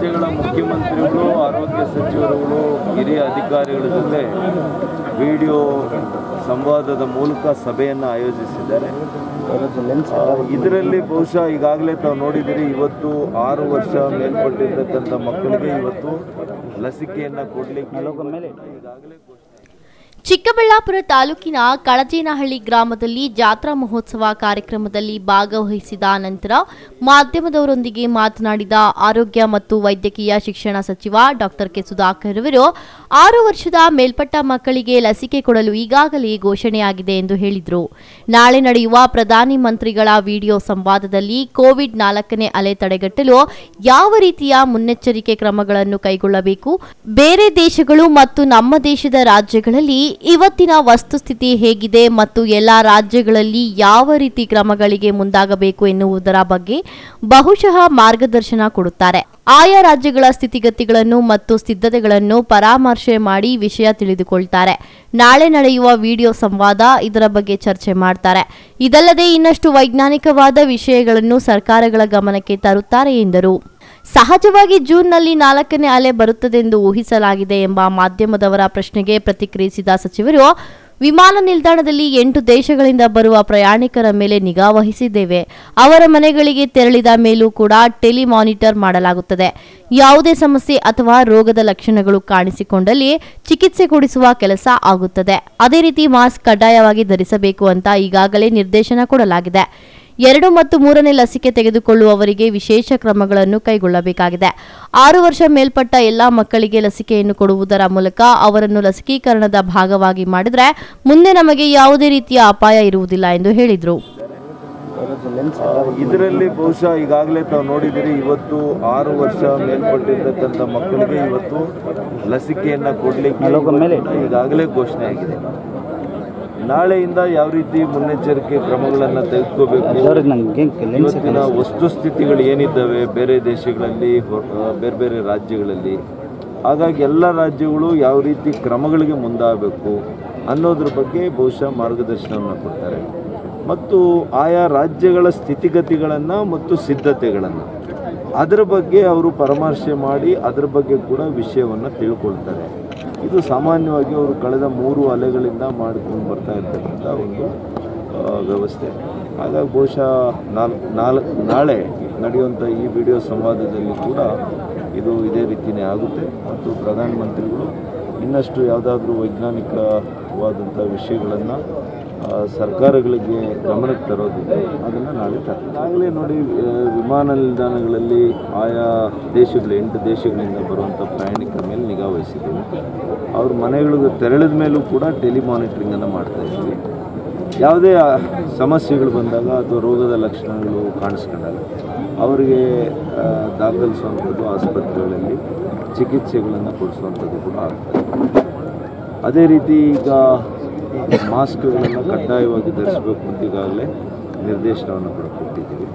ರಾಜ್ಯಗಳ ಮುಖ್ಯಮಂತ್ರಿಗಳು ಆರೋಗ್ಯ ಸಚಿವರುಗಳು ಹಿರಿಯ ಅಧಿಕಾರಿಗಳ ಜೊತೆ ವಿಡಿಯೋ ಸಂವಾದದ ಮೂಲಕ ಸಭೆಯನ್ನು ಆಯೋಜಿಸಿದ್ದಾರೆ. ಇದರಲ್ಲಿ ಬಹುಶಃ ಈಗಾಗಲೇ ತಾವು ನೋಡಿದ್ದೀರಿ ಇವತ್ತು ಆರು ವರ್ಷ ಮೇಲ್ಪಟ್ಟಿರ್ತಕ್ಕಂಥ ಮಕ್ಕಳಿಗೆ ಇವತ್ತು ಲಸಿಕೆಯನ್ನು ಕೊಡಲಿಕ್ಕೆ ಈಗಾಗಲೇ ಚಿಕ್ಕಬಳ್ಳಾಪುರ ತಾಲೂಕಿನ ಕಳಜೇನಹಳ್ಳಿ ಗ್ರಾಮದಲ್ಲಿ ಜಾತ್ರಾ ಮಹೋತ್ಸವ ಕಾರ್ಯಕ್ರಮದಲ್ಲಿ ಭಾಗವಹಿಸಿದ ನಂತರ ಮಾಧ್ಯಮದವರೊಂದಿಗೆ ಮಾತನಾಡಿದ ಆರೋಗ್ಯ ಮತ್ತು ವೈದ್ಯಕೀಯ ಶಿಕ್ಷಣ ಸಚಿವ ಡಾಕ್ಟರ್ ಕೆ ಸುಧಾಕರ್ ಅವರು, ಆರು ವರ್ಷದ ಮೇಲ್ಪಟ್ಟ ಮಕ್ಕಳಿಗೆ ಲಸಿಕೆ ಕೊಡಲು ಈಗಾಗಲೇ ಘೋಷಣೆಯಾಗಿದೆ ಎಂದು ಹೇಳಿದರು. ನಾಳೆ ನಡೆಯುವ ಪ್ರಧಾನಿ ಮಂತ್ರಿಗಳ ವಿಡಿಯೋ ಸಂವಾದದಲ್ಲಿ ಕೋವಿಡ್ ನಾಲ್ಕನೇ ಅಲೆ ತಡೆಗಟ್ಟಲು ಯಾವ ರೀತಿಯ ಮುನ್ನೆಚ್ಚರಿಕೆ ಕ್ರಮಗಳನ್ನು ಕೈಗೊಳ್ಳಬೇಕು? ಬೇರೆ ದೇಶಗಳು ಮತ್ತು ನಮ್ಮ ದೇಶದ ರಾಜ್ಯಗಳಲ್ಲಿ ಇವತ್ತಿನ ವಸ್ತುಸ್ಥಿತಿ ಹೇಗಿದೆ ಮತ್ತು ಎಲ್ಲ ರಾಜ್ಯಗಳಲ್ಲಿ ಯಾವ ರೀತಿ ಕ್ರಮಗಳಿಗೆ ಮುಂದಾಗಬೇಕು ಎನ್ನುವುದರ ಬಗ್ಗೆ ಬಹುಶಃ ಮಾರ್ಗದರ್ಶನ ಕೊಡುತ್ತಾರೆ. ಆಯಾ ರಾಜ್ಯಗಳ ಸ್ಥಿತಿಗತಿಗಳನ್ನು ಮತ್ತು ಸಿದ್ಧತೆಗಳನ್ನು ಪರಾಮರ್ಶೆ ಮಾಡಿ ವಿಷಯ ತಿಳಿದುಕೊಳ್ತಾರೆ. ನಾಳೆ ನಡೆಯುವ ವಿಡಿಯೋ ಸಂವಾದ ಇದರ ಬಗ್ಗೆ ಚರ್ಚೆ ಮಾಡ್ತಾರೆ. ಇದಲ್ಲದೆ ಇನ್ನಷ್ಟು ವೈಜ್ಞಾನಿಕವಾದ ವಿಷಯಗಳನ್ನು ಸರ್ಕಾರಗಳ ಗಮನಕ್ಕೆ ತರುತ್ತಾರೆ ಎಂದರು. ಸಹಜವಾಗಿ ಜೂನ್ನಲ್ಲಿ ನಾಲ್ಕನೇ ಅಲೆ ಬರುತ್ತದೆಂದು ಊಹಿಸಲಾಗಿದೆ ಎಂಬ ಮಾಧ್ಯಮದವರ ಪ್ರಶ್ನೆಗೆ ಪ್ರತಿಕ್ರಿಯಿಸಿದ ಸಚಿವರು, ವಿಮಾನ ನಿಲ್ದಾಣದಲ್ಲಿ ಎಂಟು ದೇಶಗಳಿಂದ ಬರುವ ಪ್ರಯಾಣಿಕರ ಮೇಲೆ ನಿಗಾ ವಹಿಸಿದ್ದೇವೆ. ಅವರ ಮನೆಗಳಿಗೆ ತೆರಳಿದ ಮೇಲೂ ಕೂಡ ಟೆಲಿ ಮಾನಿಟರ್ ಮಾಡಲಾಗುತ್ತದೆ. ಯಾವುದೇ ಸಮಸ್ಯೆ ಅಥವಾ ರೋಗದ ಲಕ್ಷಣಗಳು ಕಾಣಿಸಿಕೊಂಡಲ್ಲಿ ಚಿಕಿತ್ಸೆ ಕೊಡಿಸುವ ಕೆಲಸ ಆಗುತ್ತದೆ. ಅದೇ ರೀತಿ ಮಾಸ್ಕ್ ಕಡ್ಡಾಯವಾಗಿ ಧರಿಸಬೇಕು ಅಂತ ಈಗಾಗಲೇ ನಿರ್ದೇಶನ ಕೊಡಲಾಗಿದೆ. ಎರಡು ಮತ್ತು ಮೂರನೇ ಲಸಿಕೆ ತೆಗೆದುಕೊಳ್ಳುವವರಿಗೆ ವಿಶೇಷ ಕ್ರಮಗಳನ್ನು ಕೈಗೊಳ್ಳಬೇಕಾಗಿದೆ. ಆರು ವರ್ಷ ಮೇಲ್ಪಟ್ಟ ಎಲ್ಲಾ ಮಕ್ಕಳಿಗೆ ಲಸಿಕೆಯನ್ನು ಕೊಡುವುದರ ಮೂಲಕ ಅವರನ್ನು ಲಸಿಕೀಕರಣದ ಭಾಗವಾಗಿ ಮಾಡಿದರೆ ಮುಂದೆ ನಮಗೆ ಯಾವುದೇ ರೀತಿಯ ಅಪಾಯ ಇರುವುದಿಲ್ಲ ಎಂದು ಹೇಳಿದರು. ಇದರಲ್ಲಿ ಬಹುಶಃ ಈಗಾಗಲೇ ತಾವು ನೋಡಿದಿರಿ ಇವತ್ತು ಆರು ವರ್ಷ ಮೇಲ್ಪಟ್ಟಿರ್ತಕ್ಕಂಥ ಮಕ್ಕಳಿಗೆ ಇವತ್ತು ಲಸಿಕೆಯನ್ನು ಕೊಡಲಿಕ್ಕೆ ಈಗಾಗಲೇ ಘೋಷಣೆ ಆಗಿದೆ. ನಾಳೆಯಿಂದ ಯಾವ ರೀತಿ ಮುನ್ನೆಚ್ಚರಿಕೆ ಕ್ರಮಗಳನ್ನು ತೆಗೆದುಕೋಬೇಕು? ಇವತ್ತಿನ ವಸ್ತುಸ್ಥಿತಿಗಳು ಏನಿದ್ದಾವೆ ಬೇರೆ ದೇಶಗಳಲ್ಲಿ ಬೇರೆ ಬೇರೆ ರಾಜ್ಯಗಳಲ್ಲಿ? ಹಾಗಾಗಿ ಎಲ್ಲ ರಾಜ್ಯಗಳು ಯಾವ ರೀತಿ ಕ್ರಮಗಳಿಗೆ ಮುಂದಾಗಬೇಕು ಅನ್ನೋದ್ರ ಬಗ್ಗೆ ಬಹುಶಃ ಮಾರ್ಗದರ್ಶನವನ್ನು ಕೊಡ್ತಾರೆ. ಮತ್ತು ಆಯಾ ರಾಜ್ಯಗಳ ಸ್ಥಿತಿಗತಿಗಳನ್ನು ಮತ್ತು ಸಿದ್ಧತೆಗಳನ್ನು ಅದರ ಬಗ್ಗೆ ಅವರು ಪರಾಮರ್ಶೆ ಮಾಡಿ ಅದರ ಬಗ್ಗೆ ಕೂಡ ವಿಷಯವನ್ನು ತಿಳ್ಕೊಳ್ತಾರೆ. ಇದು ಸಾಮಾನ್ಯವಾಗಿ ಅವರು ಕಳೆದ ಮೂರು ಅಲೆಗಳಿಂದ ಮಾಡ್ಕೊಂಡು ಬರ್ತಾ ಇರ್ತಕ್ಕಂಥ ಒಂದು ವ್ಯವಸ್ಥೆ. ಹಾಗಾಗಿ ಬಹುಶಃ ನಾಲ್ಕು ನಾಲ್ಕು ನಾಳೆ ನಡೆಯುವಂಥ ಈ ವಿಡಿಯೋ ಸಂವಾದದಲ್ಲಿ ಕೂಡ ಇದು ಇದೇ ರೀತಿಯೇ ಆಗುತ್ತೆ. ಮತ್ತು ಪ್ರಧಾನಮಂತ್ರಿಗಳು ಇನ್ನಷ್ಟು ಯಾವುದಾದ್ರೂ ವೈಜ್ಞಾನಿಕವಾದಂಥ ವಿಷಯಗಳನ್ನು ಸರ್ಕಾರಗಳಿಗೆ ಗಮನಕ್ಕೆ ತರೋದಿದೆ ಅದನ್ನು ನಾಳೆ ಆಗಲೇ ನೋಡಿ ವಿಮಾನ ನಿಲ್ದಾಣಗಳಲ್ಲಿ ಆಯಾ ದೇಶಗಳು, ಎಂಟು ದೇಶಗಳಿಂದ ಬರುವಂಥ ಪ್ರಯಾಣಿಕರ ಮೇಲೆ ನಿಗಾ ವಹಿಸಿದ್ದೀವಿ. ಅವ್ರ ಮನೆಗಳಿಗೆ ತೆರಳಿದ ಮೇಲೂ ಕೂಡ ಟೆಲಿಮಾನಿಟ್ರಿಂಗನ್ನು ಮಾಡ್ತಾ ಇದ್ದೀವಿ. ಯಾವುದೇ ಸಮಸ್ಯೆಗಳು ಬಂದಾಗ ಅಥವಾ ರೋಗದ ಲಕ್ಷಣಗಳು ಕಾಣಿಸ್ಕೊಂಡಾಗ ಅವರಿಗೆ ದಾಖಲಿಸುವಂಥದ್ದು ಆಸ್ಪತ್ರೆಗಳಲ್ಲಿ ಚಿಕಿತ್ಸೆಗಳನ್ನು ಕೊಡಿಸುವಂಥದ್ದು ಕೂಡ ಆಗ್ತದೆ ಅದೇ ರೀತಿ ಈಗ ಮಾಸ್ಕ್ಗಳನ್ನು ಕಡ್ಡಾಯವಾಗಿ ಧರಿಸಬೇಕು ಅಂತ ಈಗಾಗಲೇ ನಿರ್ದೇಶನವನ್ನು ಕೂಡ ಕೊಟ್ಟಿದ್ದೀವಿ.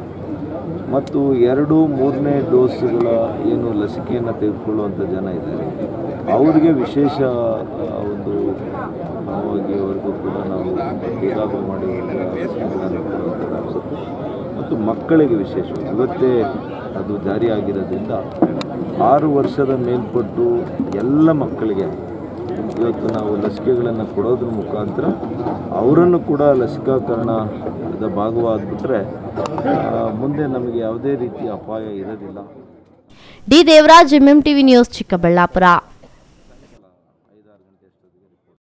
ಮತ್ತು ಎರಡು ಮೂರನೇ ಡೋಸ್ಗಳ ಏನು ಲಸಿಕೆಯನ್ನು ತೆಗೆದುಕೊಳ್ಳುವಂಥ ಜನ ಇದ್ದಾರೆ. ಅವರಿಗೆ ವಿಶೇಷ ಒಂದು ಅವರಿಗೂ ಕೂಡ ನಾವು ಈಗಾಗಲೇ ಮಾಡಿ ಮತ್ತು ಮಕ್ಕಳಿಗೆ ವಿಶೇಷ ಇವತ್ತೇ ಅದು ಜಾರಿಯಾಗಿರೋದ್ರಿಂದ ಆರು ವರ್ಷದ ಮೇಲ್ಪಟ್ಟು ಎಲ್ಲ ಮಕ್ಕಳಿಗೆ ಇವತ್ತು ನಾವು ಲಸಿಕೆಗಳನ್ನು ಕೊಡೋದ್ರ ಮುಖಾಂತರ ಅವರನ್ನು ಕೂಡ ಲಸಿಕಾಕರಣದ ಭಾಗವಾಗ್ಬಿಟ್ರೆ ಆ, ಮುಂದೆ ನಮಗೆ ಯಾವುದೇ ರೀತಿಯ ಅಪಾಯ ಇರೋದಿಲ್ಲ. D Devaraj MM TV news Chikkaballapur.